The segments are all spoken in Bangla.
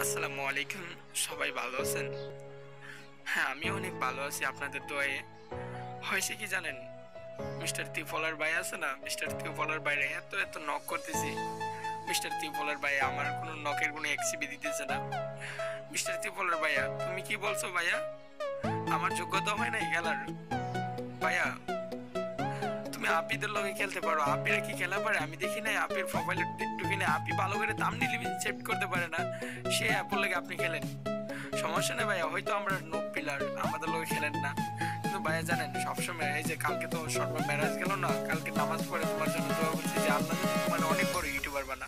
আসসালামু আলাইকুম, সবাই ভালো আছেন? হ্যাঁ আমি অনেক ভালো আছি, আপনাদের দোয়ায়ে। হয়েছে কি জানেন? মিস্টার ত্রিফলার ভাই আছে না? মিস্টার ত্রিফলার বাইরে এত এত নক করতেছি। মিস্টার ত্রিফলার ভাই আমার কোনো নকের কোনো এক্সিবি দিতেছে না। মিস্টার ত্রিফলার ভাইয়া, তুমি কি বলছো ভাইয়া? আমার যোগ্যতা হয় নাই খেলার ভাইয়া আপিদের লগে খেলতে পারো। আপিরা কি খেলা পারে? আমি দেখি নাই। আপির প্রোফাইলে ঢুকি না আপি ভালো করে দাম নিলে সেট করতে পারে না। সে অ্যাপল লাগে আপনি খেলেন। সমস্যা নেই ভাইয়া, হয়তো আমরা নো পিলার আমাদের লগে খেলেন না। কিন্তু ভাইয়া জানেন, সবসময় এই যে কালকে তো সর্ব ম্যারাজ গেল না, কালকে নামাজ পড়ে তোমার জন্য দোয়া করছি যে আল্লাহ তোমার অনেক বড় ইউটিউবার বানা।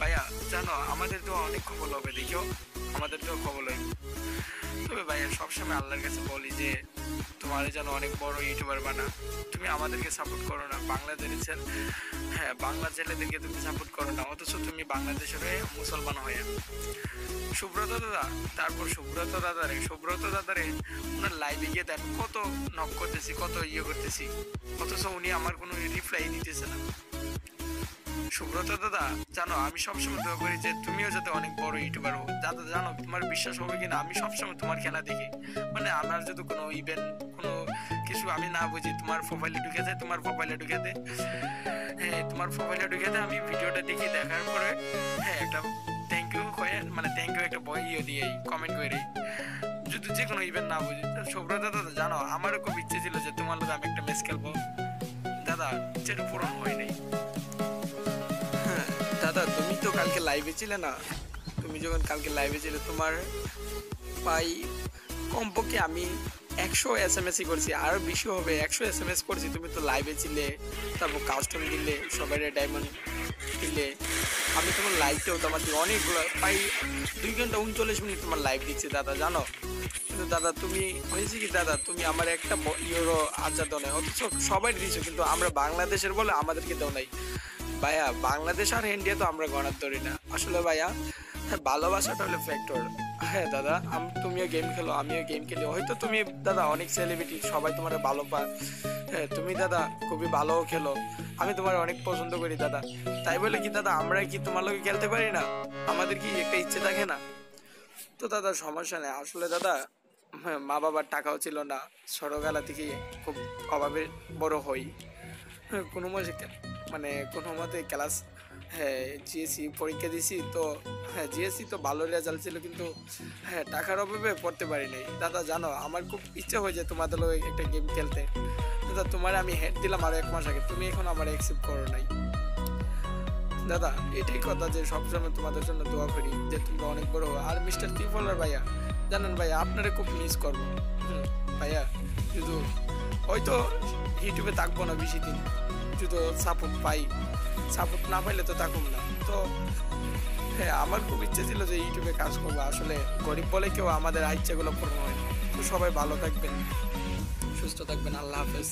ভাইয়া, জানো, আমাদের তো অনেক খবর হবে, দেখিও। আমাদের তো খবর হয় তবে ভাইয়া, সবসময় আল্লাহর কাছে বলি যে তোমার যেন অনেক বড় ইউটিউবার বানা। তুমি আমাদেরকে সাপোর্ট করো না। বাংলাদেশের হ্যাঁ বাংলা ছেলেদেরকে তুমি সাপোর্ট করো না। অথচ তুমি বাংলাদেশের হয়ে মুসলমান হয়ে। সুব্রত দাদা, তারপর সুব্রত দাদারে। সুব্রত দাদারে ওনার লাইভে গিয়ে দেন কত নক করতেছি, কত ইয়ে করতেছি। অথচ উনি আমার কোনো রিপ্লাই দিতেছে না। সুব্রত দাদা, জানো, আমি সবসময় দোয়া করি যে তুমিও যাতে অনেক বড় ইউটিউবার হো দাদা, জানো, তোমার বিশ্বাস হবে কিনা? আমি সবসময় তোমার খেলা দেখি। মানে আমার যদি কোনো ইভেন্ট কোনো কিছু আমি না বুঝি, তোমার প্রোফাইলে ঢুকে যায়, তোমার প্রোফাইলে ঢুকে দেয়। হ্যাঁ তোমার প্রোফাইলে ঢুকে দেয়, আমি ভিডিওটা দেখি, দেখার পরে হ্যাঁ একটা থ্যাংক ইউ হয়ে মানে থ্যাংক ইউ একটা বই ইয়ে দিয়ে কমেন্ট করে। যদি যে কোনো ইভেন্ট না বুঝি সুব্রত দাদা, জানো, আমারও খুব ইচ্ছে ছিল যে তোমার লোক আমি একটা ম্যাচ খেলব। দাদা ইচ্ছেটা পূরণ হয় নাই কালকে লাইভে ছিলে না? তুমি যখন কালকে লাইভে ছিলে, তোমার পাই কমপক্ষে আমি একশো এস এম এসই করছি আরও বেশি হবে, একশো এস এম এস করছি। তুমি তো লাইভে ছিলে, তারপর কাস্টম দিলে সবাই ডায়মন্ড দিলে। আমি তোমার লাইভটাও তোমার দিকে অনেকগুলো, প্রায় দুই ঘণ্টা উনচল্লিশ মিনিট তোমার লাইভ দিচ্ছি, দাদা, জানো? কিন্তু দাদা, তুমি, হয়েছে কি দাদা, তুমি আমার একটা ইউরো আজাদ দাও নাই অথচ সবাই দিয়েছ, কিন্তু আমরা বাংলাদেশের বলে আমাদেরকে দাও নাই। ভাইয়া বাংলাদেশ আর ইন্ডিয়া তো আমরা গণার ধরি না। আসলে ভাইয়া হ্যাঁ ভালোবাসাটা হলো ফ্যাক্টর হ্যাঁ দাদা আম- তুমিও গেম খেলো আমিও গেম খেলি। হয়তো তুমি দাদা অনেক সেলিব্রিটি সবাই তোমার ভালো পায় হ্যাঁ তুমি দাদা খুবই ভালোও খেলো। আমি তোমার অনেক পছন্দ করি দাদা। তাই বলে কি দাদা আমরা কি তোমার লোকে খেলতে পারি না? আমাদের কি একটা ইচ্ছে থাকে না? তো দাদা সমস্যা নেই। আসলে দাদা হ্যাঁ, মা বাবার টাকাও ছিল না। ছোটবেলা থেকে খুব অভাবে বড় হই। কোনো মাসে মানে কোনো মতে ক্লাস হ্যাঁ জিএসসি পরীক্ষা দিছি তো হ্যাঁ জিএসসি তো ভালো রেজাল্ট ছিল কিন্তু হ্যাঁ টাকার অভাবে পড়তে পারি নাই। দাদা, জানো, আমার খুব ইচ্ছা হয়ে যায় তোমাদের একটা গেম খেলতে। দাদা, তোমার আমি হেড দিলাম আরও এক মাস আগে, তুমি এখন আমার অ্যাকসেপ্ট করো নাই। দাদা, এটাই কথা যে সবসময় তোমাদের জন্য দোয়া করি যে তোমরা অনেক বড় আর মিস্টার ত্রিফলার ভাইয়া, জানেন ভাইয়া, আপনারা খুব মিস করব। ভাইয়া শুধু হয়তো ইউটিউবে থাকব না বেশি দিন। যদি সাপোর্ট পাই। সাপোর্ট না পাইলে তো থাকুম না। তো হ্যাঁ আমার খুব ইচ্ছে ছিল যে ইউটিউবে কাজ করব। আসলে গরিব বলে কেউ আমাদের ইচ্ছেগুলো পূরণ হয় তো সবাই ভালো থাকবেন। সুস্থ থাকবেন। আল্লাহ হাফেজ।